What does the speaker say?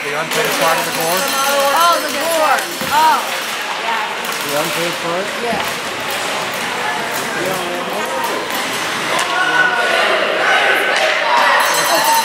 The unpaid part of the board? Oh, the board. Oh, yeah. The unpaid part? Yeah. yeah.